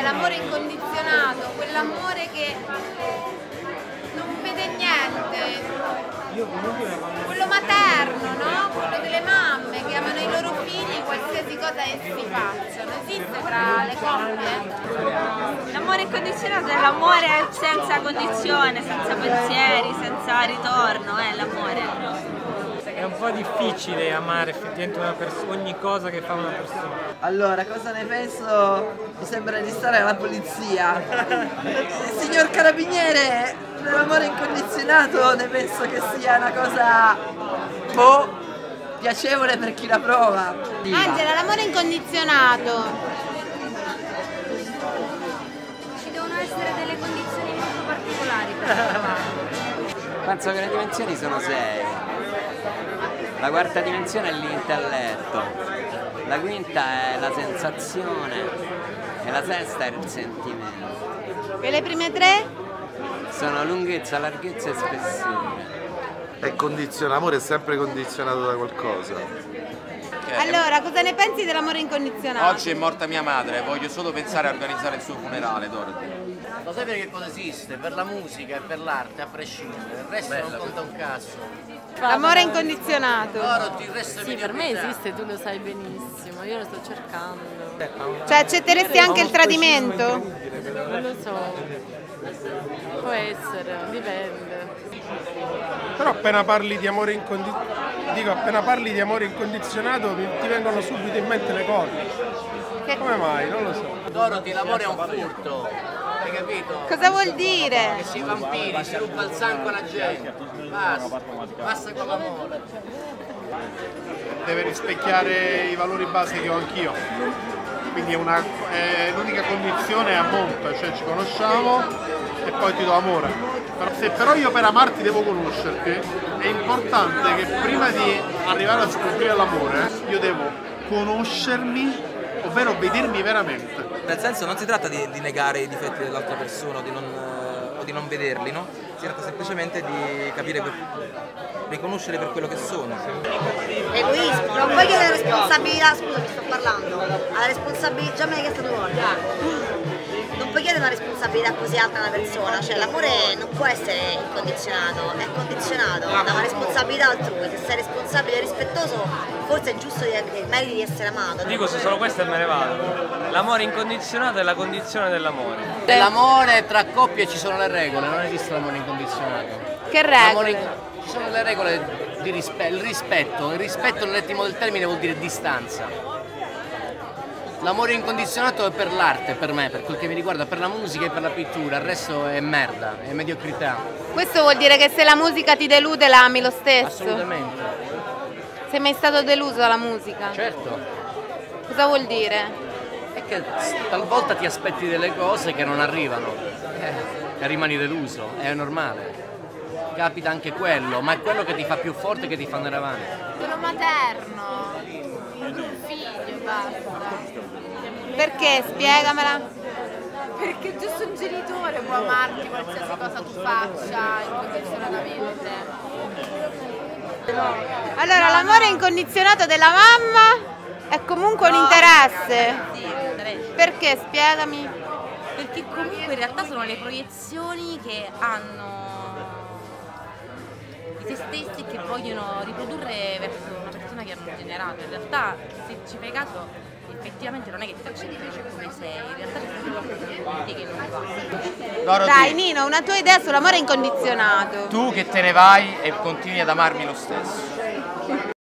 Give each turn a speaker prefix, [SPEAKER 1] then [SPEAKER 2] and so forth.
[SPEAKER 1] c'è l'amore incondizionato, quell'amore che non vede niente, quello materno, no? Quello delle mamme che amano i loro figli qualsiasi cosa essi facciano. Esiste tra le coppie?
[SPEAKER 2] L'amore incondizionato è l'amore senza condizione, senza pensieri, senza ritorno, è l'amore.
[SPEAKER 3] È un po' difficile amare effettivamente ogni cosa che fa una persona.
[SPEAKER 4] Allora, cosa ne penso? Mi sembra di stare alla polizia. Signor Carabiniere, l'amore incondizionato ne penso che sia una cosa boh, piacevole per chi la prova.
[SPEAKER 1] Angela, l'amore incondizionato.
[SPEAKER 2] Ci devono essere delle condizioni molto particolari per
[SPEAKER 5] Penso che le dimensioni sono sei. La quarta dimensione è l'intelletto, la quinta è la sensazione e la sesta è il sentimento.
[SPEAKER 1] E le prime tre?
[SPEAKER 5] Sono lunghezza, larghezza e spessore.
[SPEAKER 6] È condizionato, l'amore è sempre condizionato da qualcosa.
[SPEAKER 1] Allora, cosa ne pensi dell'amore incondizionato?
[SPEAKER 7] Oggi è morta mia madre, voglio solo pensare a organizzare il suo funerale, Dorothy.
[SPEAKER 8] Lo sai perché cosa esiste? Per la musica e per l'arte, a prescindere. Il resto non conta un cazzo.
[SPEAKER 1] L'amore incondizionato.
[SPEAKER 8] Dorothy, il resto è
[SPEAKER 9] Sì, per me esiste, tu lo sai benissimo, io lo sto cercando.
[SPEAKER 1] Cioè, accetteresti anche il tradimento?
[SPEAKER 9] Non lo so. Può essere, dipende.
[SPEAKER 10] Però appena parli di amore incondizionato, dico appena parli di amore incondizionato ti vengono subito in mente le cose. Come mai? Non lo so.
[SPEAKER 8] Dorothy, l'amore è un furto. Hai capito?
[SPEAKER 1] Cosa vuol dire?
[SPEAKER 8] Che si vampiri, si ruba il sangue alla gente. Basta. Basta con l'amore.
[SPEAKER 10] Deve rispecchiare i valori base che ho anch'io. Quindi è, l'unica condizione è a monte, cioè ci conosciamo e poi ti do amore. Però- se però io per amarti devo conoscerti, è importante che prima di arrivare a scoprire l'amore, io devo conoscermi, ovvero vedermi veramente.
[SPEAKER 11] Nel senso non si tratta di, di negare i difetti dell'altra persona o di, non, eh, o di non vederli, no? Si tratta semplicemente di capire, per, riconoscere per quello che sono.
[SPEAKER 12] Egoismo, non puoi chiedere responsabilità, scusa mi sto parlando, alla responsabilità, già me l'hai chiesto due volte. Non puoi chiedere una responsabilità così alta a una persona, cioè l'amore non può essere incondizionato, è condizionato da una responsabilità altrui, se sei responsabile e rispettoso forse è giusto che meriti di essere amato.
[SPEAKER 3] Dico se solo questo e me ne vado. L'amore incondizionato è la condizione dell'amore.
[SPEAKER 8] Nell'amore tra coppie ci sono le regole, non esiste l'amore incondizionato.
[SPEAKER 1] Che
[SPEAKER 8] L'amore-
[SPEAKER 1] regole?
[SPEAKER 8] Ci sono le regole di rispe- il rispetto. Il rispetto nell'ettimo del termine vuol dire distanza. L'amore incondizionato è per l'arte, per me, per quel che mi riguarda, per la musica e per la pittura, il resto è merda, è mediocrità.
[SPEAKER 1] Questo vuol dire che se la musica ti delude la ami lo stesso?
[SPEAKER 8] Assolutamente.
[SPEAKER 1] Sei mai stato deluso dalla musica?
[SPEAKER 8] Certo.
[SPEAKER 1] Cosa vuol dire?
[SPEAKER 8] È che talvolta ti aspetti delle cose che non arrivano eh, e rimani deluso, è normale. Capita anche quello, ma è quello che ti fa più forte e che ti fa andare avanti.
[SPEAKER 1] Sono materno. Perché? Spiegamela. Perché giusto un genitore può amarti qualsiasi cosa tu faccia incondizionatamente. Allora, l'amore incondizionato della mamma è comunque un interesse. Perché? Spiegami.
[SPEAKER 2] Perché comunque in realtà sono le proiezioni che hanno di se stessi che vogliono riprodurre verso una persona che hanno generato. In realtà, se ci fai caso, effettivamente non è che ti accetti come sei, in realtà c'è sempre qualcosa di te che non va.
[SPEAKER 1] Dai Nino, una tua idea sull'amore incondizionato.
[SPEAKER 7] Tu che te ne vai e continui ad amarmi lo stesso.